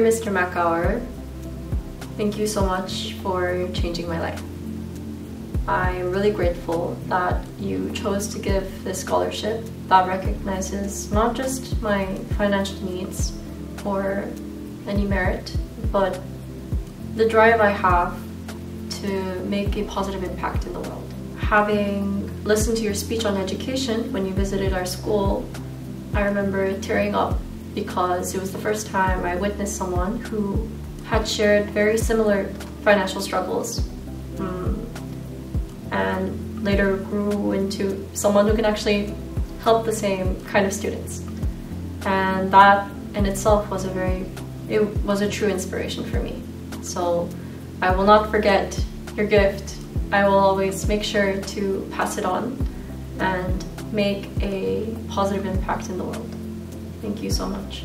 Mr. Machour. Thank you so much for changing my life. I'm really grateful that you chose to give this scholarship that recognizes not just my financial needs or any merit, but the drive I have to make a positive impact in the world. Having listened to your speech on education when you visited our school, I remember tearing up because it was the first time I witnessed someone who had shared very similar financial struggles um, and later grew into someone who can actually help the same kind of students. And that in itself was a very, it was a true inspiration for me. So I will not forget your gift. I will always make sure to pass it on and make a positive impact in the world. Thank you so much.